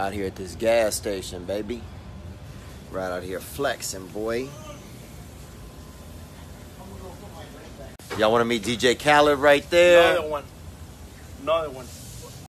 Out here at this gas station, baby. Right out here flexing, boy. Y'all want to meet DJ Khaled right there? Another one. Another one.